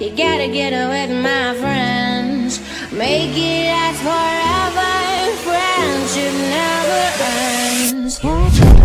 You gotta get away with my friends. Make it last forever. Friendship never ends.